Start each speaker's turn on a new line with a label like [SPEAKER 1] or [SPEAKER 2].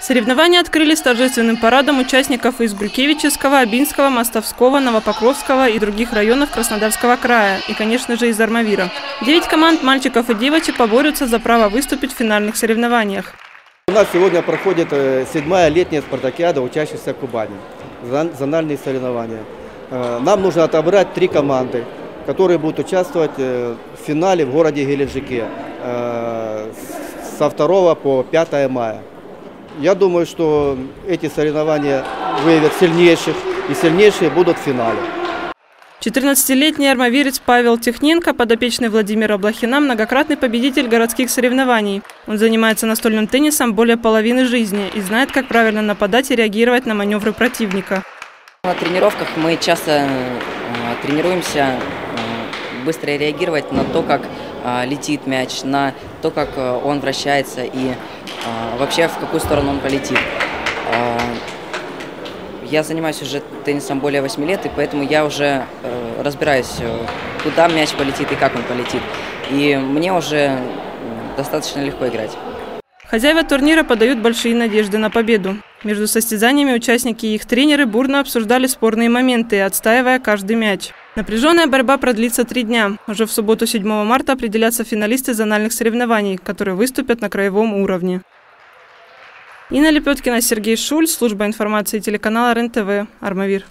[SPEAKER 1] Соревнования открылись торжественным парадом участников из Гулькевичевского, Абинского, Мостовского, Новопокровского и других районов Краснодарского края и, конечно же, из Армавира. Девять команд мальчиков и девочек поборются за право выступить в финальных соревнованиях.
[SPEAKER 2] У нас сегодня проходит э, седьмая летняя спартакиада учащихся Кубани, зон- зональные соревнования. Э, Нам нужно отобрать три команды, которые будут участвовать э, в финале в городе Геленджике со 2 по 5 мая. Я думаю, что эти соревнования выявят сильнейших, и сильнейшие будут в финале.
[SPEAKER 1] 14-летний армавирец Павел Техненко, подопечный Владимира Блохина, многократный победитель городских соревнований. Он занимается настольным теннисом более половины жизни и знает, как правильно нападать и реагировать на маневры противника.
[SPEAKER 3] На тренировках мы часто э, тренируемся быстро реагировать на то, как э, летит мяч, на то, как э, он вращается и э, вообще в какую сторону он полетит. Я занимаюсь уже теннисом более 8 лет, и поэтому я уже э, разбираюсь, э, куда мяч полетит и как он полетит. И мне уже достаточно легко играть.
[SPEAKER 1] Хозяева турнира подают большие надежды на победу. Между состязаниями участники и их тренеры бурно обсуждали спорные моменты, отстаивая каждый мяч. Напряженная борьба продлится три дня. Уже в субботу 7 марта определятся финалисты зональных соревнований, которые выступят на краевом уровне. Инна Лепеткина, Сергей Шуль, служба информации телеканала РЕН-ТВ, Армавир.